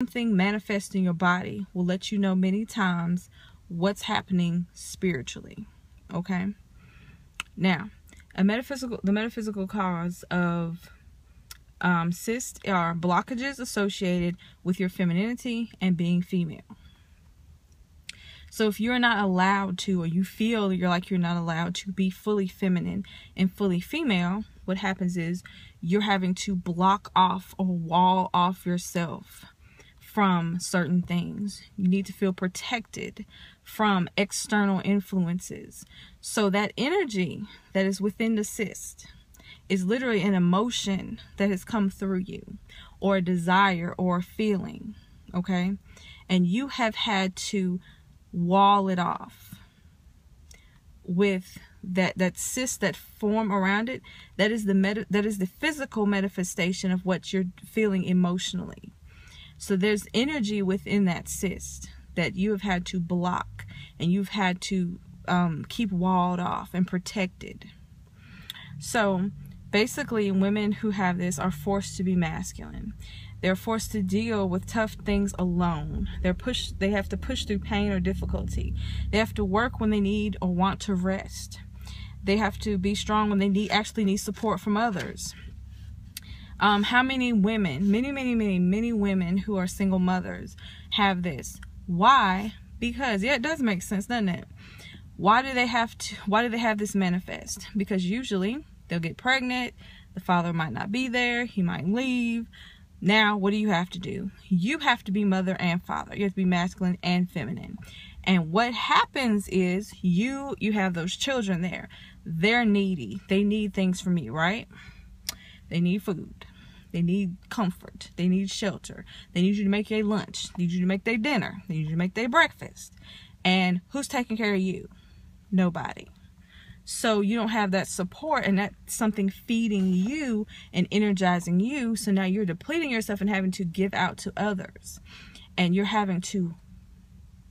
something manifest in your body will let you know many times what's happening spiritually. Okay? Now, a metaphysical the metaphysical cause of um, cysts are blockages associated with your femininity and being female. So if you're not allowed to, or you feel you're like you're not allowed to be fully feminine and fully female, what happens is you're having to block off or wall off yourself from certain things. You need to feel protected from external influences. So that energy that is within the cyst is literally an emotion that has come through you or a desire or a feeling, okay? And you have had to wall it off with that that cyst that form around it that is the meta, that is the physical manifestation of what you're feeling emotionally so there's energy within that cyst that you have had to block and you've had to um, keep walled off and protected so basically women who have this are forced to be masculine they're forced to deal with tough things alone. They're pushed they have to push through pain or difficulty. They have to work when they need or want to rest. They have to be strong when they need actually need support from others. Um, how many women, many, many, many, many women who are single mothers have this? Why? Because yeah, it does make sense, doesn't it? Why do they have to why do they have this manifest? Because usually they'll get pregnant, the father might not be there, he might leave, now, what do you have to do? You have to be mother and father. You have to be masculine and feminine. And what happens is you you have those children there. They're needy. They need things from you, right? They need food. They need comfort. They need shelter. They need you to make their lunch. They need you to make their dinner. They need you to make their breakfast. And who's taking care of you? Nobody. So you don't have that support and that's something feeding you and energizing you. So now you're depleting yourself and having to give out to others. And you're having to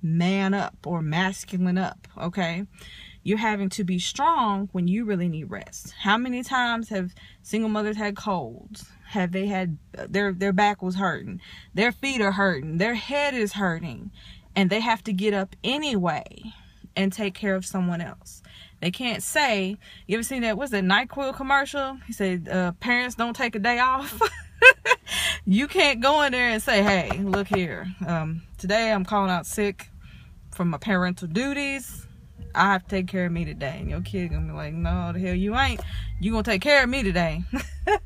man up or masculine up, okay? You're having to be strong when you really need rest. How many times have single mothers had colds? Have they had their their back was hurting, their feet are hurting, their head is hurting, and they have to get up anyway and take care of someone else. They can't say, you ever seen that, what's that NyQuil commercial? He said, uh, parents don't take a day off. you can't go in there and say, hey, look here, um, today I'm calling out sick from my parental duties. I have to take care of me today. And your kid gonna be like, no, the hell you ain't. You gonna take care of me today.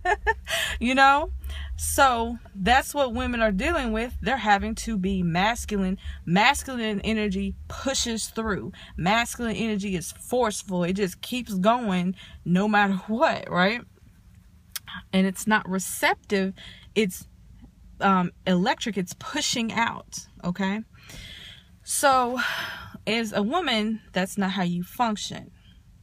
you know? So that's what women are dealing with. They're having to be masculine. Masculine energy pushes through. Masculine energy is forceful. It just keeps going no matter what, right? And it's not receptive. It's um, electric. It's pushing out. Okay. So, as a woman, that's not how you function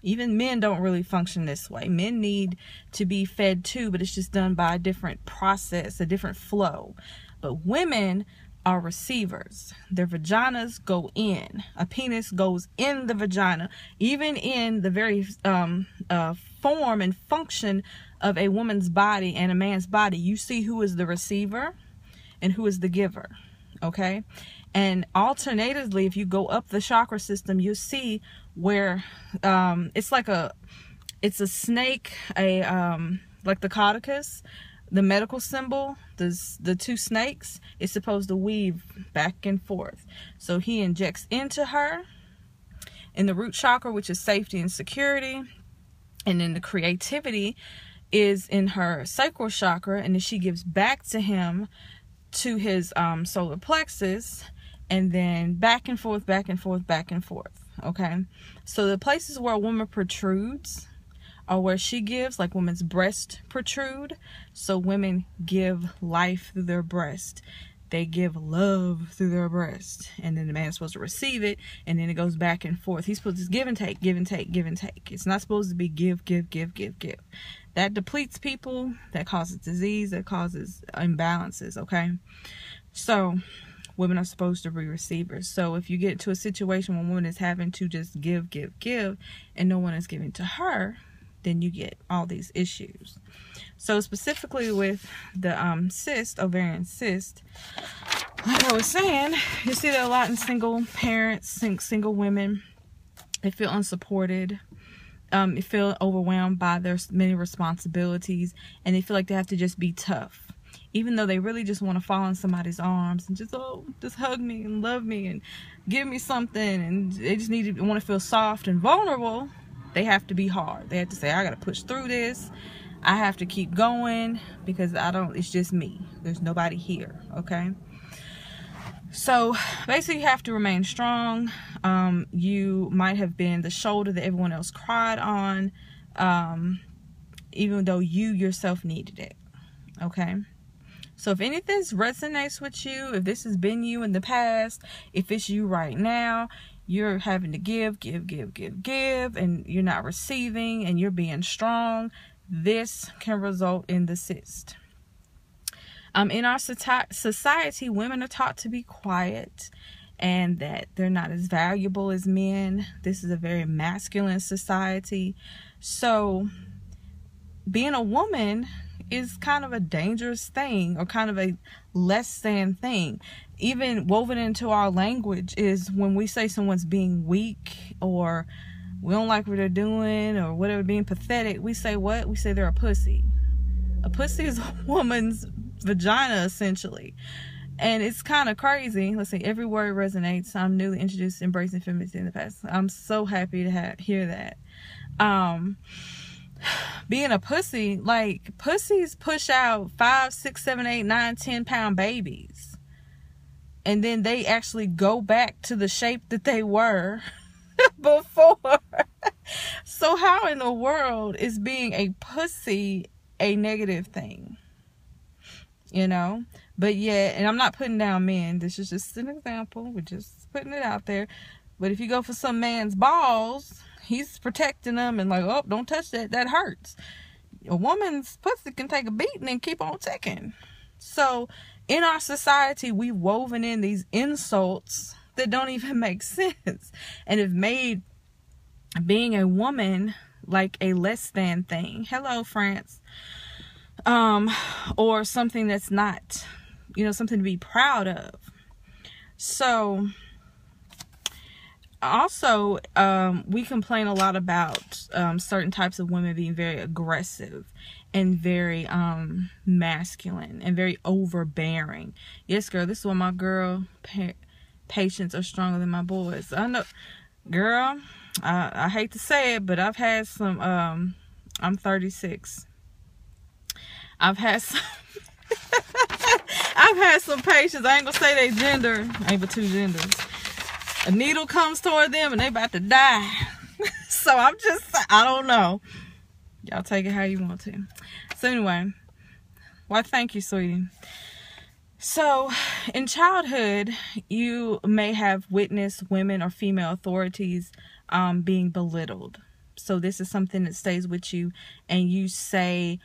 even men don't really function this way. Men need to be fed too, but it's just done by a different process, a different flow. But women are receivers. Their vaginas go in. A penis goes in the vagina, even in the very um, uh, form and function of a woman's body and a man's body. You see who is the receiver and who is the giver. Okay? And alternatively, if you go up the chakra system, you see where um, it's like a it's a snake, a um, like the caduceus, the medical symbol, the the two snakes is supposed to weave back and forth. So he injects into her in the root chakra, which is safety and security, and then the creativity is in her sacral chakra, and then she gives back to him to his um, solar plexus, and then back and forth, back and forth, back and forth okay? So the places where a woman protrudes are where she gives like women's breast protrude. So women give life through their breast. They give love through their breast. And then the man's supposed to receive it and then it goes back and forth. He's supposed to give and take give and take give and take. It's not supposed to be give give give give give that depletes people that causes disease that causes imbalances okay so women are supposed to be receivers. So if you get to a situation where woman is having to just give, give, give, and no one is giving to her, then you get all these issues. So specifically with the um, cyst, ovarian cyst, like I was saying, you see that a lot in single parents, single women. They feel unsupported. Um, feel overwhelmed by their many responsibilities, and they feel like they have to just be tough. Even though they really just want to fall in somebody's arms and just oh just hug me and love me and give me something and they just need to want to feel soft and vulnerable they have to be hard. They have to say i gotta push through this. I have to keep going because i don't it's just me. There's nobody here okay so basically you have to remain strong um, you might have been the shoulder that everyone else cried on um, even though you yourself needed it okay so if anything resonates with you, if this has been you in the past, if it's you right now, you're having to give, give, give, give, give, and you're not receiving and you're being strong, this can result in the cyst. Um, in our society, women are taught to be quiet and that they're not as valuable as men. This is a very masculine society. So, being a woman is kind of a dangerous thing or kind of a less than thing. Even woven into our language is when we say someone's being weak or we don't like what they're doing or whatever, being pathetic, we say what? We say they're a pussy. A pussy is a woman's vagina essentially. And it's kind of crazy. Let's see, every word resonates. I'm newly introduced embracing femininity in the past. I'm so happy to have, hear that. Um, being a pussy, like pussies push out five, six, seven, eight, nine, ten pound babies. And then they actually go back to the shape that they were before. so how in the world is being a pussy a negative thing? You know? But yeah, and I'm not putting down men. This is just an example. We're just putting it out there. But if you go for some man's balls, he's protecting them and like, oh, don't touch that. That hurts. A woman's pussy can take a beating and keep on ticking. So in our society, we've woven in these insults that don't even make sense and have made being a woman like a less than thing. Hello, France. Um, or something that's not, you know, something to be proud of. So also um, we complain a lot about um, certain types of women being very aggressive and very um, masculine and very overbearing. Yes girl this is why my girl pa- patients are stronger than my boys. I know girl I, I hate to say it but i've had some um, i'm 36 i've had some I've had some patients. I ain't gonna say they gender. ain't but two genders a needle comes toward them and they about to die. so I'm just, I don't know. Y'all take it how you want to. So anyway, why thank you, sweetie. So, in childhood, you may have witnessed women or female authorities um, being belittled. So, this is something that stays with you, and you say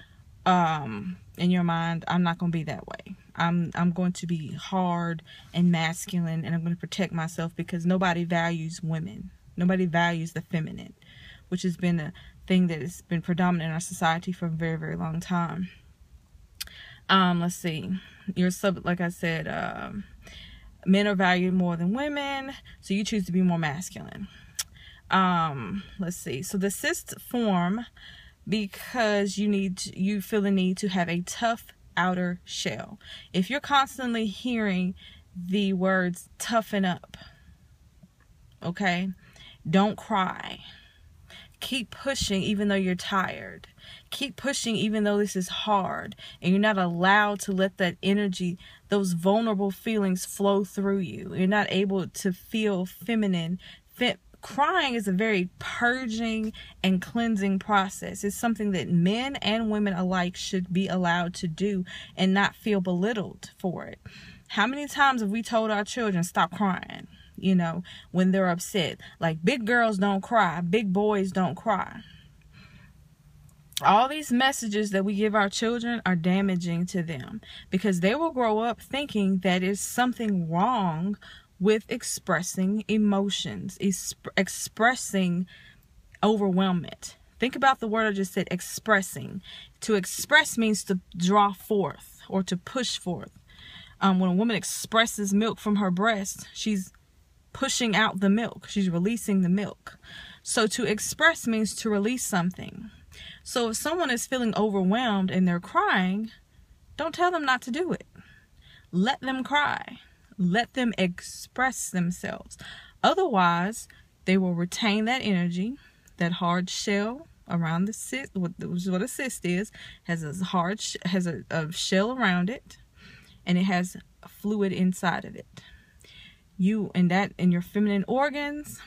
um, in your mind, I'm not going to be that way. I'm I'm going to be hard and masculine and I'm going to protect myself because nobody values women. Nobody values the feminine, which has been a thing that has been predominant in our society for a very very long time. Um let's see. You're sub like I said um men are valued more than women, so you choose to be more masculine. Um let's see. So the cysts form because you need to, you feel the need to have a tough outer shell. If you're constantly hearing the words toughen up, okay, don't cry. Keep pushing even though you're tired. Keep pushing even though this is hard and you're not allowed to let that energy, those vulnerable feelings flow through you. You're not able to feel feminine, crying is a very purging and cleansing process. It's something that men and women alike should be allowed to do and not feel belittled for it. How many times have we told our children, stop crying, you know, when they're upset? Like, big girls don't cry, big boys don't cry. All these messages that we give our children are damaging to them because they will grow up thinking that is something wrong with expressing emotions, expressing overwhelmment. Think about the word I just said, expressing. To express means to draw forth or to push forth. um, when a woman expresses milk from her breast, she's pushing out the milk, she's releasing the milk. So to express means to release something. So if someone is feeling overwhelmed and they're crying, don't tell them not to do it. Let them cry. Let them express themselves. Otherwise, they will retain that energy, that hard shell around the cyst, which is what a cyst is, has a hard, has a, a shell around it, and it has fluid inside of it. You and that in your feminine organs,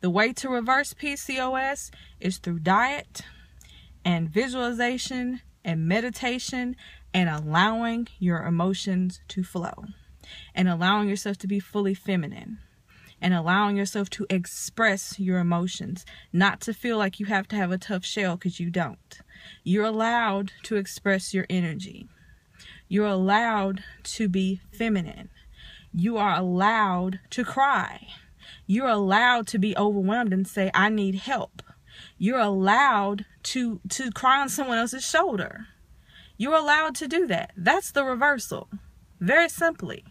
the way to reverse PCOS is through diet and visualization and meditation and allowing your emotions to flow and allowing yourself to be fully feminine and allowing yourself to express your emotions, not to feel like you have to have a tough shell because you don't. You're allowed to express your energy. You're allowed to be feminine. You are allowed to cry. You're allowed to be overwhelmed and say, I need help. You're allowed to, to cry on someone else's shoulder. You're allowed to do that. That's the reversal. Very simply.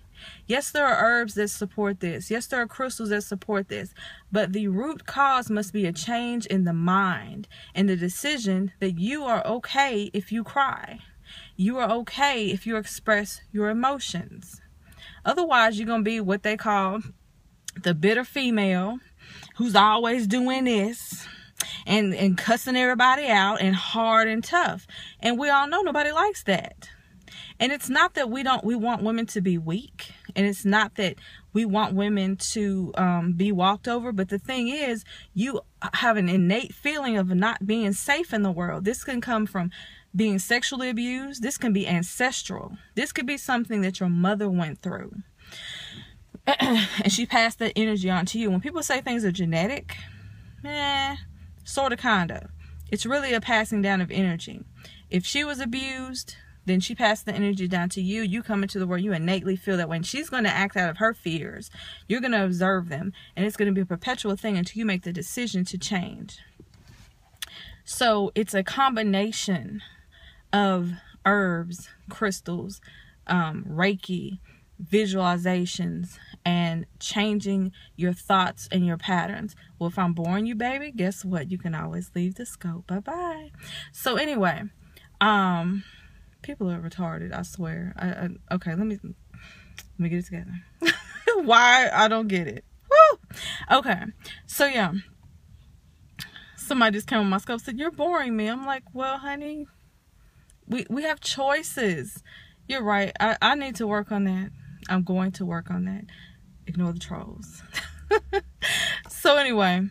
Yes, there are herbs that support this. Yes, there are crystals that support this. But the root cause must be a change in the mind and the decision that you are okay if you cry. You are okay if you express your emotions. Otherwise, you're going to be what they call the bitter female who's always doing this and and cussing everybody out and hard and tough. And we all know nobody likes that. And it's not that we don't we want women to be weak, and it's not that we want women to um, be walked over. But the thing is, you have an innate feeling of not being safe in the world. This can come from being sexually abused. This can be ancestral. This could be something that your mother went through. and she passed that energy on to you. When people say things are genetic, eh, sort of, kind of. It's really a passing down of energy. If she was abused, then she passed the energy down to you. You come into the world, you innately feel that when she's going to act out of her fears, you're going to observe them. And it's going to be a perpetual thing until you make the decision to change. So it's a combination of herbs, crystals, um, Reiki, visualizations, and changing your thoughts and your patterns. Well, if I'm boring you, baby, guess what? You can always leave the scope. Bye bye. So anyway, um, People are retarded. I swear. I, I okay. Let me let me get it together. Why I don't get it. Woo! Okay. So yeah. Somebody just came on my scope said, You're boring me. I'm like, Well, honey, we we have choices. You're right. I, I need to work on that. I'm going to work on that. Ignore the trolls. so anyway,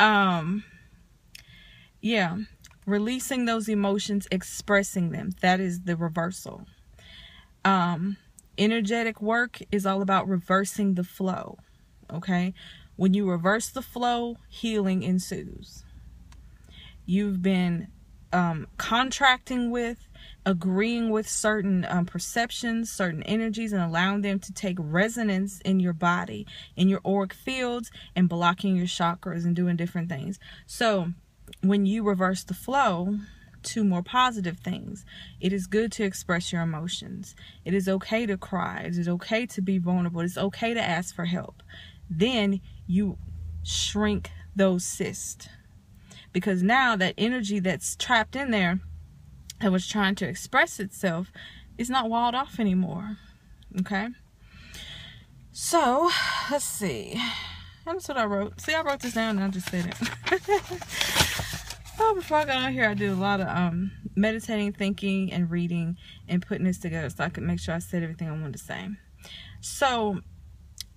um yeah releasing those emotions, expressing them. That is the reversal. Um, energetic work is all about reversing the flow. Okay? When you reverse the flow, healing ensues. You've been um, contracting with, agreeing with certain um, perceptions, certain energies, and allowing them to take resonance in your body, in your auric fields, and blocking your chakras and doing different things. So, when you reverse the flow to more positive things, it is good to express your emotions. It is okay to cry. It is okay to be vulnerable. It's okay to ask for help. Then you shrink those cysts. Because now that energy that's trapped in there that was trying to express itself is not walled off anymore. Okay? So, let's see. That's what I wrote. See, I wrote this down and I just said it. Before I got on here, I did a lot of um, meditating, thinking, and reading, and putting this together so I could make sure I said everything I wanted to say. So,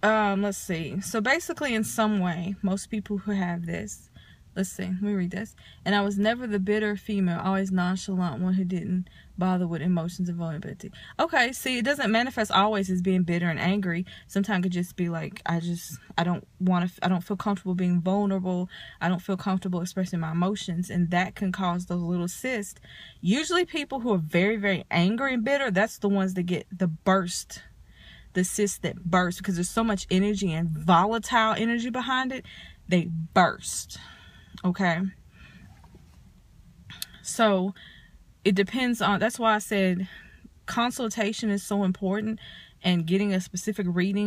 um, let's see. So basically, in some way, most people who have this Let's see. Let me read this. And I was never the bitter female, always nonchalant one who didn't bother with emotions and vulnerability. Okay, see, it doesn't manifest always as being bitter and angry. Sometimes it just be like, I just, I don't want to, I don't feel comfortable being vulnerable. I don't feel comfortable expressing my emotions. And that can cause those little cysts. Usually people who are very, very angry and bitter, that's the ones that get the burst the cyst that burst because there's so much energy and volatile energy behind it, they burst. Okay. So it depends on, that's why I said consultation is so important and getting a specific reading